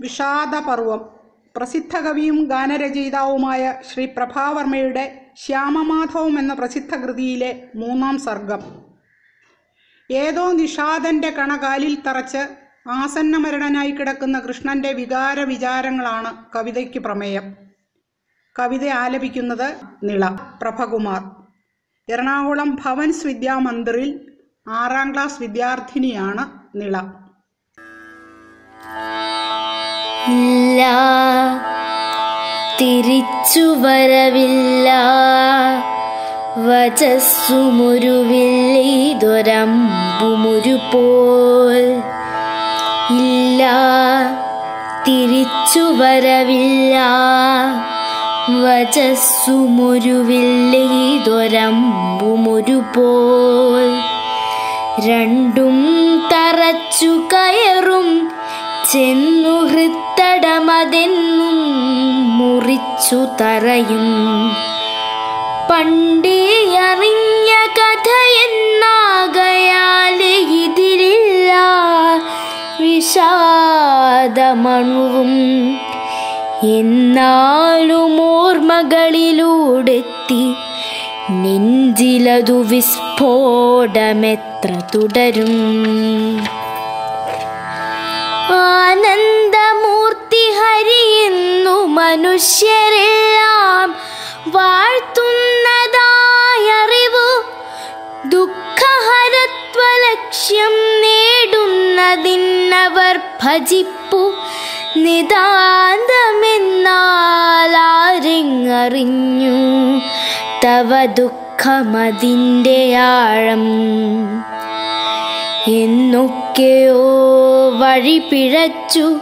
വിഷാദപർവം. പ്രസിദ്ധ കവിയും ഗാനരചയിതാവുമായ ശ്രീ പ്രഭാവർമ്മയുടെ ശ്യാമമാധവം എന്ന പ്രസിദ്ധ കൃതിയിലെ മൂന്നാം സർഗം. ഏതോ നിഷാദന്റെ കണകാലിൽ തറച്ച് ആസന്നമരണനായി കിടക്കുന്ന കൃഷ്ണന്റെ വികാര വിചാരങ്ങളാണ് കവിതയ്ക്ക് പ്രമേയം. കവിത ആലപിക്കുന്നത് നിള പ്രഭകുമാർ. എറണാകുളം ഭവൻസ് വിദ്യാമന്ദിറിൽ ആറാം ക്ലാസ് വിദ്യാർത്ഥിനിയാണ് നിള. ഇല്ല തിരിച്ചു വരവില്ല. വചസ്സുമുരുവില്ലീതൊരമ്പുമുരു പോൽ ഇല്ല. തിരിച്ചു വരവില്ല. വചസ്സുമുരുവില്ലീതൊരമ്പുമുരു പോൽ രണ്ടും തറച്ചു കയറും ചെന്നു ഹൃത്തടമതെന്നും മുറിച്ചു തറയും. പണ്ടേ അറിഞ്ഞ കഥയെന്നാകയാലെ ഇതിലില്ല വിഷാദമണുവും. എന്നാലും ഓർമ്മകളിലൂടെത്തി നെഞ്ചിലതു വിസ്ഫോടമെത്ര തുടരും. ആനന്ദമൂർത്തി ഹരിയുന്നു മനുഷ്യരെല്ലാം. വാഴ്ത്തുന്നതായറിവു ദുഃഖഹരത്വലക്ഷ്യം നേടുന്നതിന്നവർ ഭജിപ്പു. നിതാന്തമെന്നാൽ ആരെങ്ങറിഞ്ഞു? തവ ദുഃഖമതിന്റെ ആഴം. എന്നൊക്കെയോ വഴി പിഴച്ചു.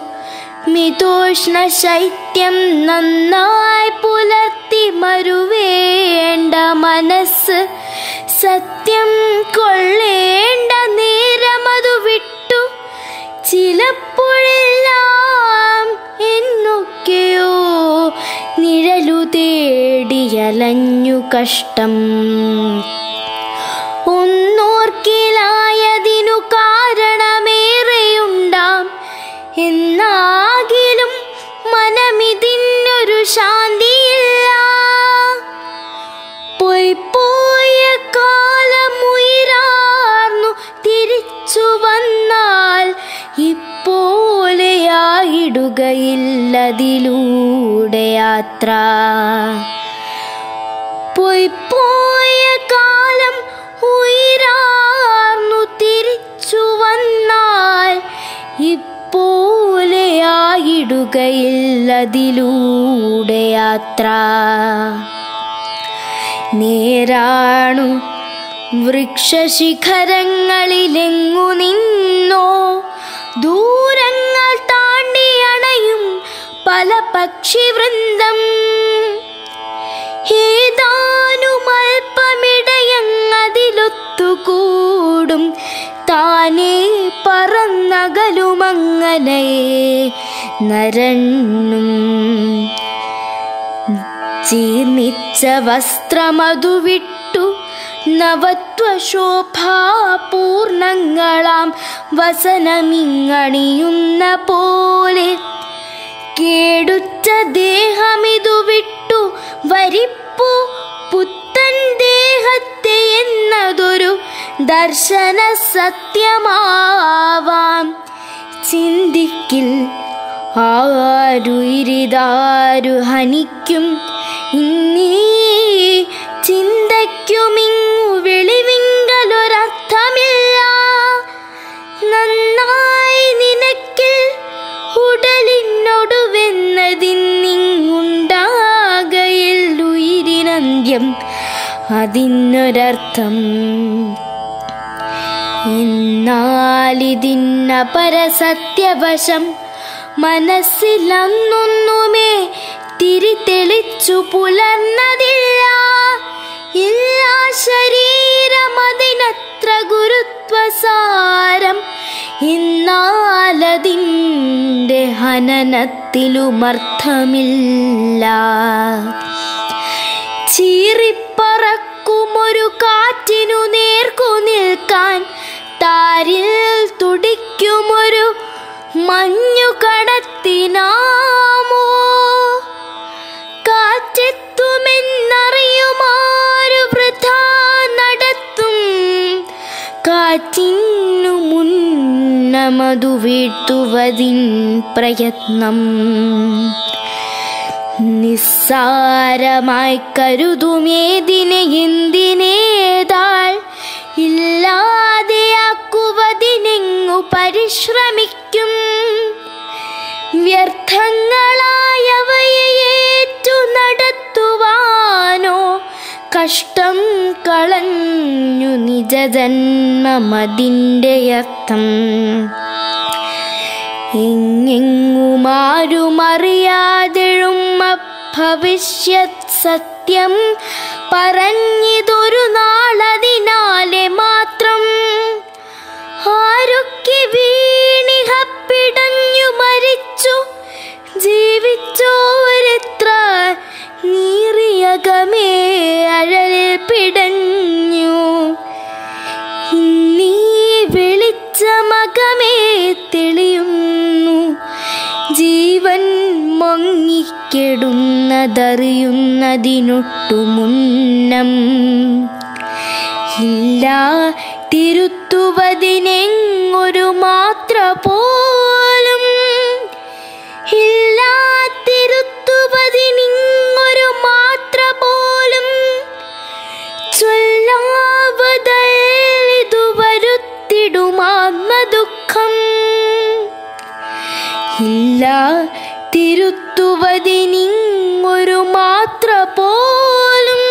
മിതോഷ്ണ ശൈത്യം നന്നായി പുലർത്തി മരുവേണ്ട മനസ്സ്. സത്യം കൊള്ളേണ്ട നേരമതു വിട്ടു. ചിലപ്പോഴെല്ലാം എന്നൊക്കെയോ നിഴലു തേടിയലഞ്ഞു കഷ്ടം. ഇപ്പോലെയായിടുകയില്ലതിലൂടെ യാത്ര. പോയി കാലം ഉയരാർന്നു തിരിച്ചു വന്നാൽ ഇപ്പോലെയായിടുകയില്ലതിലൂടെ യാത്ര. നേരാണു വൃക്ഷശിഖരങ്ങളിലെങ്ങു നിന്നോ ദൂരങ്ങൾ അണയും പല പക്ഷിവൃന്ദം. ഏതാനുമൽപ്പമിടയങ്ങതിലൊത്തുകൂടും താനേ പറന്നകലുമങ്ങനെ നരണ്ണും. ജീർണിച്ച വസ്ത്രമതു വിട്ടു നവത്വശോഭാപൂർണങ്ങളാം. വസനമിങ്ങണിയുന്ന പോലെ വിട്ടു വരിപ്പു പുത്തൻ ദേഹത്തെ എന്നതൊരു ദർശന സത്യമാവാം. ചിന്തിക്കിൽ ആരുരിതാരു ഹനിക്കും ഇന്നീ ചിന്തയ്ക്കുമിങ്ങു ഉയിരിനന്ത്യം അതിനൊരർത്ഥം എന്നാലിതിന്ന പരസത്യവശം മനസ്സിലന്നൊന്നുമേ തിരിതെളിച്ചു പുലർന്നതില്ല. ഇല്ല ശരീരമതിനത്ര ഗുരുത്വസാരം. ഇന്നാലതിന്റെ ഹനനത്തിലുമർത്ഥമില്ല. ചീറിപ്പറക്കുമൊരു കാറ്റിനു നേർക്കു നിൽക്കാൻ താരിൽ തുടിക്കുമൊരു മഞ്ഞു കടത്തിനാമോ? കാറ്റെത്തുമെന്നറിയുമാരു വൃഥ നടത്തും കാറ്റിനു മുന്നമതു വീഴ്ത്തുവതിൻ പ്രയത്നം. നിസ്സാരമായി കരുതുമേതിനെ എന്തിനേതാൾ. ഇല്ലാതെയാക്കുവതിനെങ്ങു പരിശ്രമിക്കും. വ്യർത്ഥങ്ങളായവയെ ഏറ്റു നടത്തുവാനോ കഷ്ടം കളഞ്ഞു നിജജന്മമതിന്റെ അർത്ഥം. എങ്ങെങ്ങുമാരുമറിയാതെഴും ഭവിഷ്യത് സത്യം പറഞ്ഞിതൊരു നാളതിനാലെ മാത്രം. ആരൊക്കെ വീണിഹപ്പിടഞ്ഞു മരിച്ചു? ജീവിച്ചോരെത്ര നീറിയകമേ അഴൽ പിടഞ്ഞു മങ്ങിക്കെടുന്നതറിയുന്നതിനൊട്ടു മുന്നം ഇല്ല. തിരുത്തുവതിനെങ്ങൊരു മാത്ര പോലും ഇല്ല. തിരുത്തുവതിനിങ്ങൊരു പോലും വരുത്തിടുമാത്മദുഃഖം ഇല്ല ഒരു മാത്ര പോലും